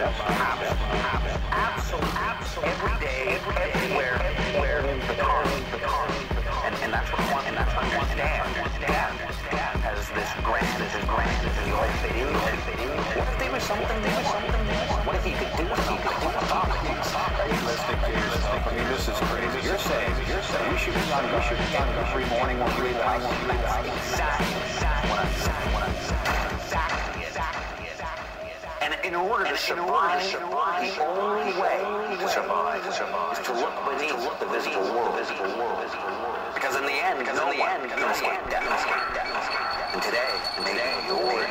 by death. Absolutely, absolutely. Every day, everywhere, everywhere, the car, the car, and that's what one, and that's what one stand, stand, as this grand, this grand, the old fading, old. What if there was something, there was something, what if he could do, what he could stop, stop, you yourself? I mean, this is crazy. You're saying, you're saying we should be on, we should be on every morning when we rise. Exactly, exactly, order to survive, the only way to survive is to look beneath the visible world. Because in the end, no in the end, can escape death. And today, today, your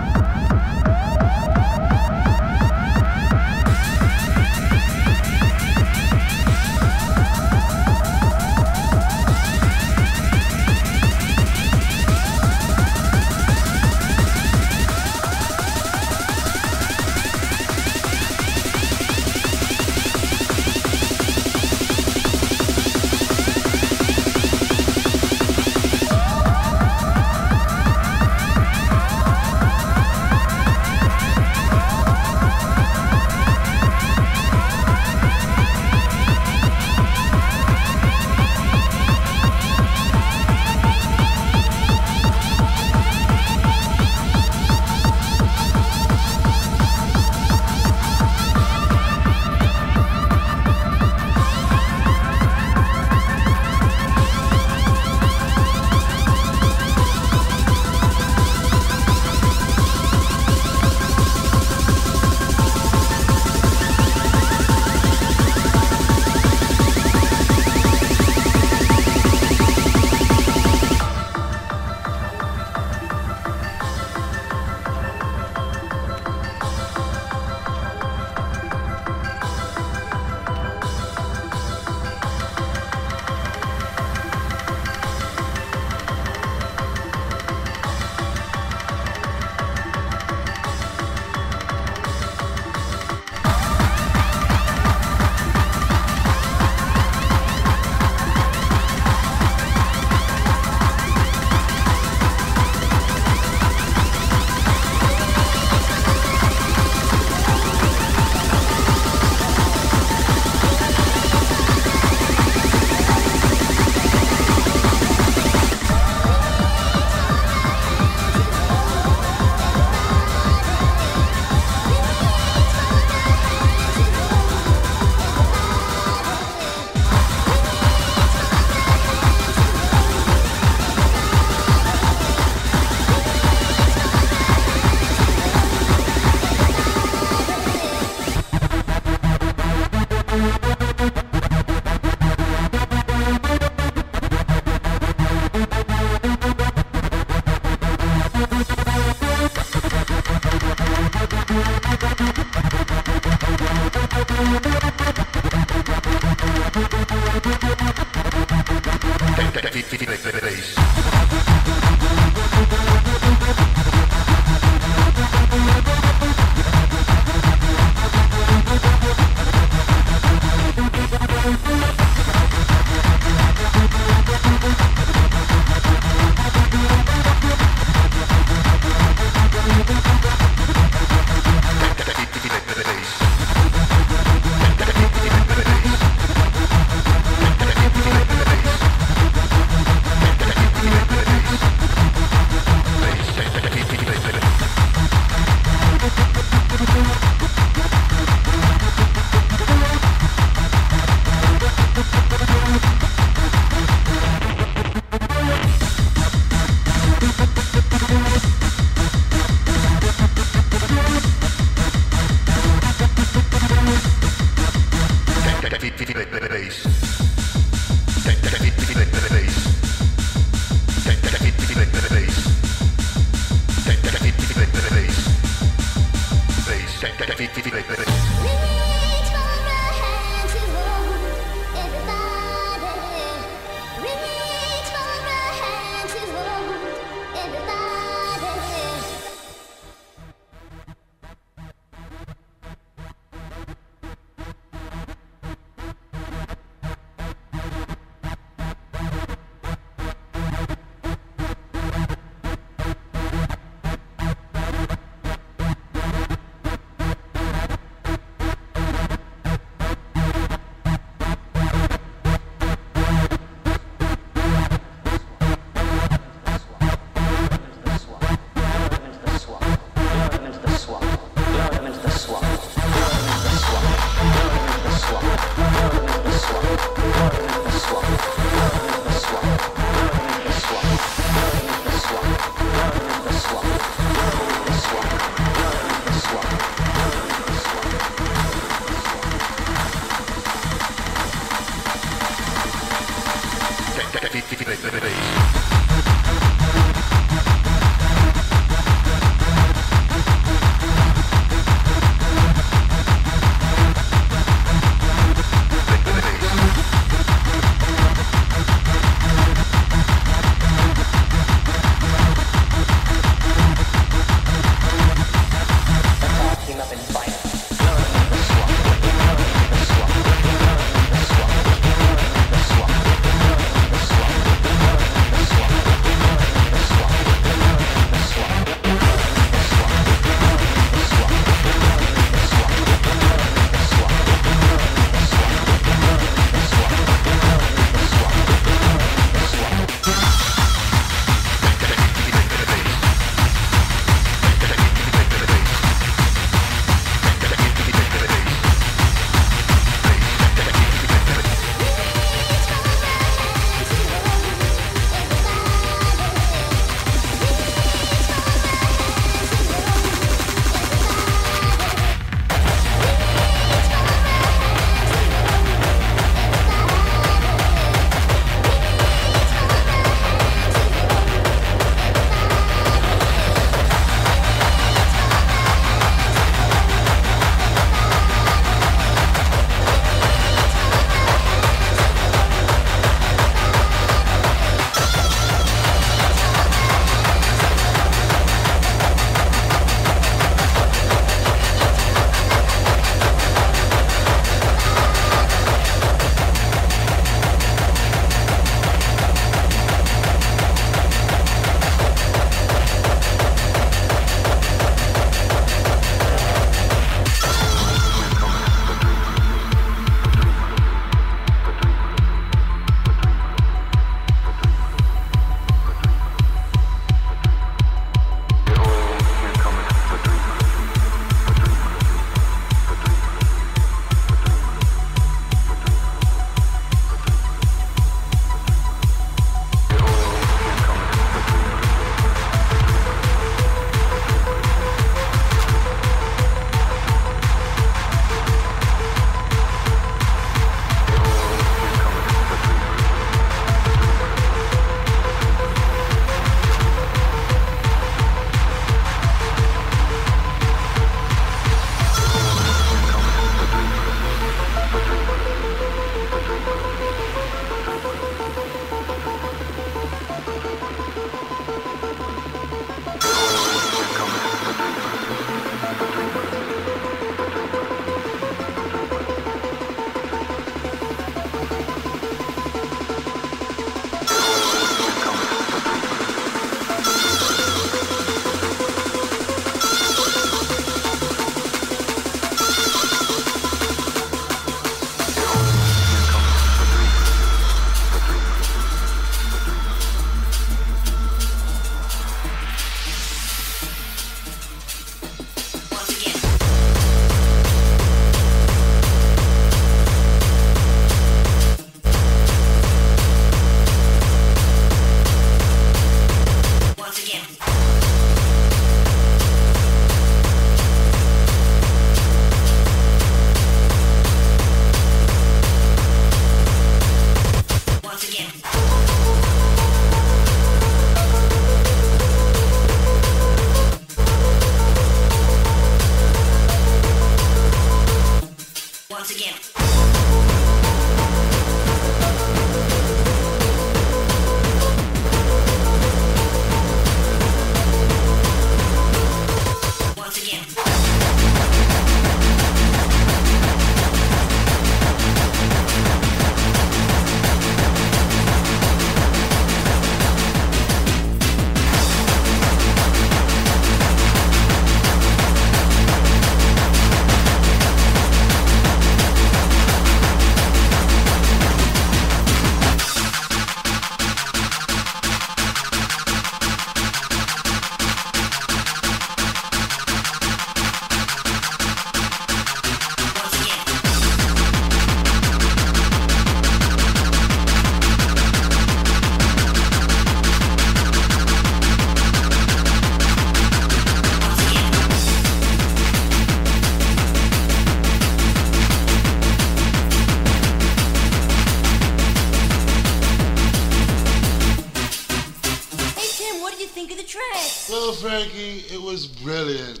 Well, Frankie, it was brilliant.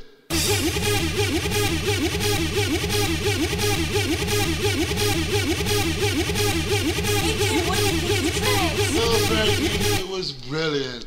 Well, Frankie, it was brilliant.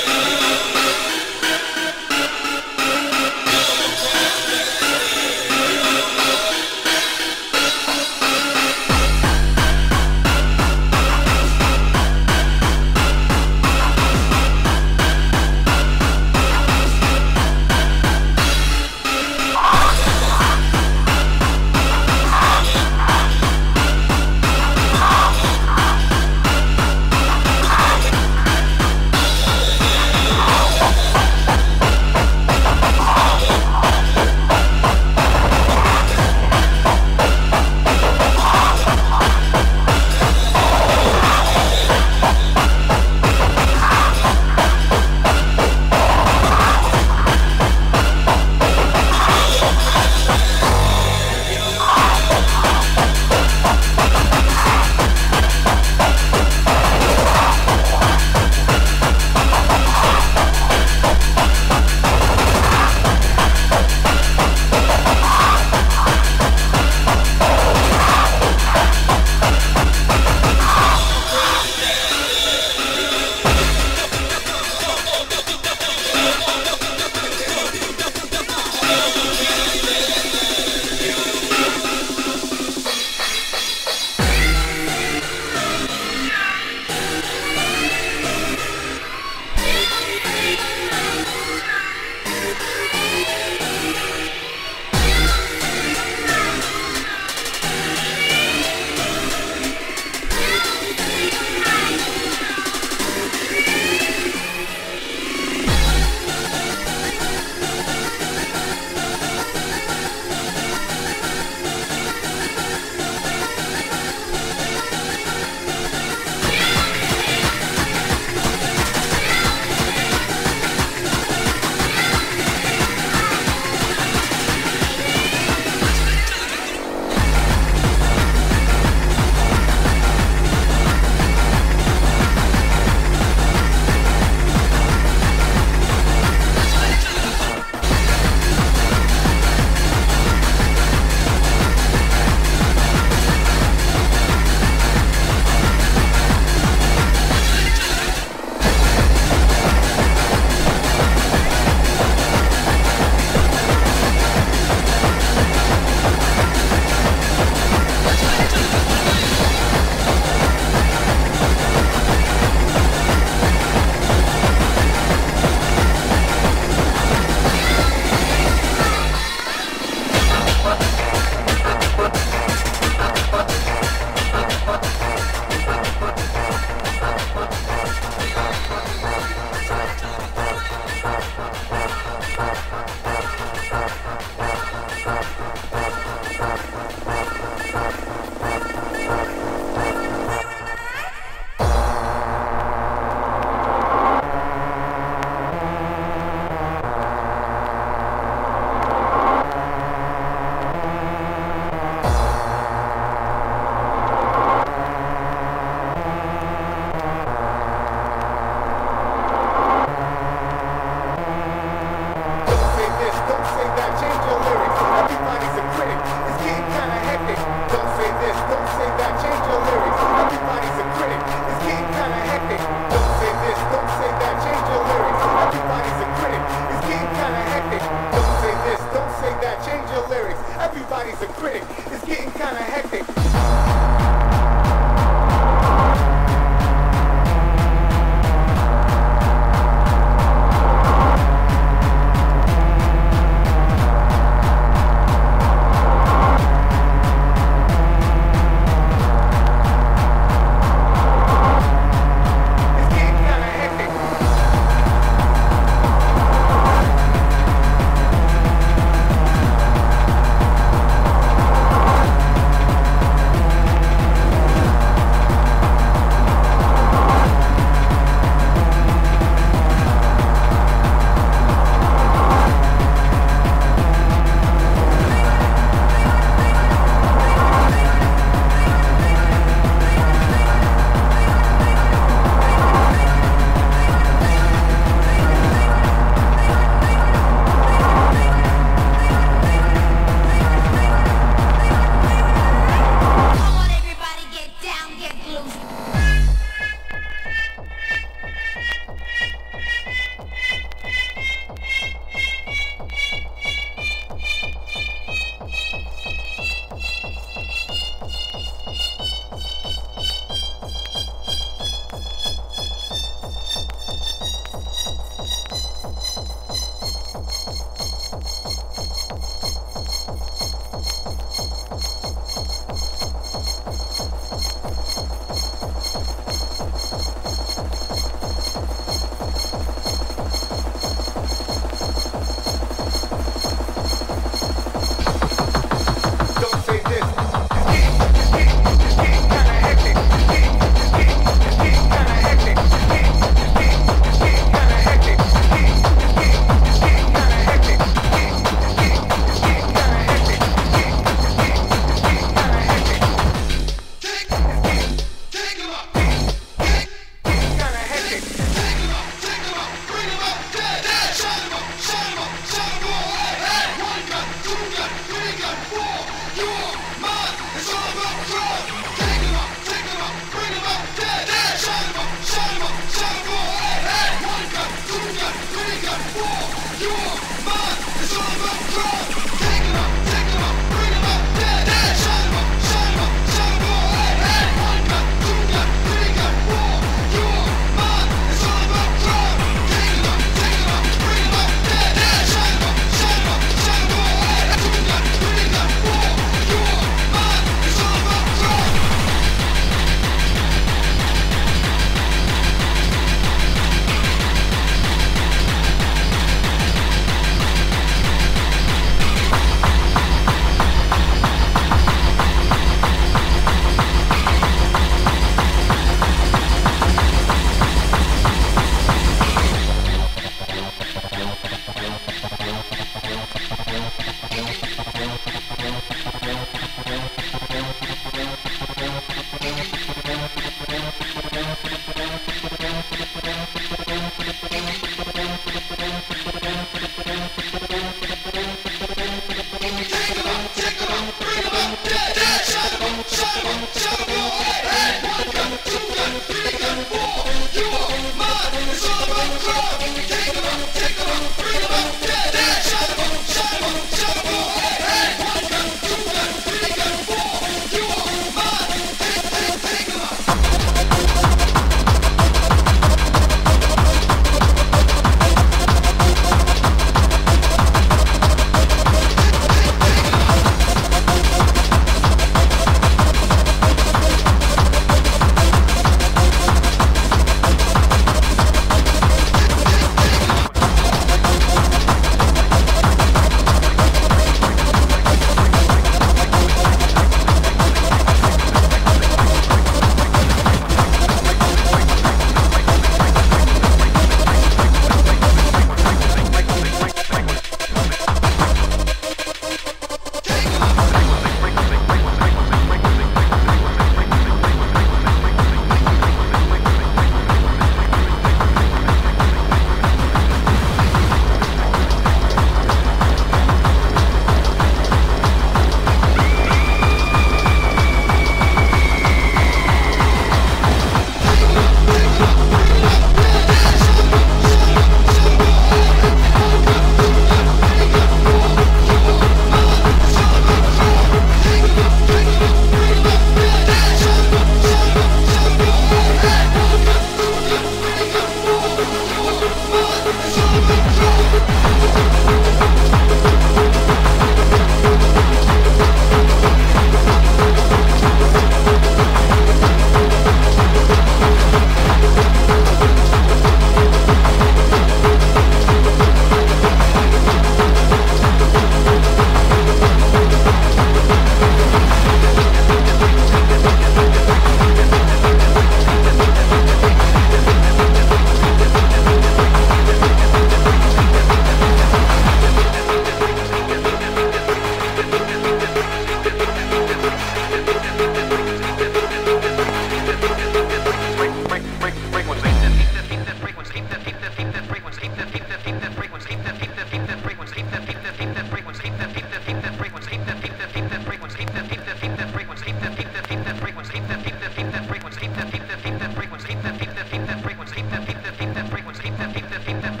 finde, finde.